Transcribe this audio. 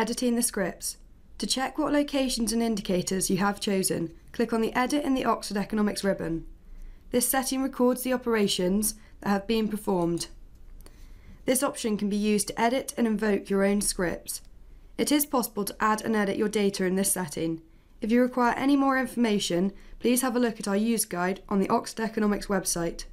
Editing the scripts. To check what locations and indicators you have chosen, click on the Edit in the Oxford Economics ribbon. This setting records the operations that have been performed. This option can be used to edit and invoke your own scripts. It is possible to add and edit your data in this setting. If you require any more information, please have a look at our use guide on the Oxford Economics website.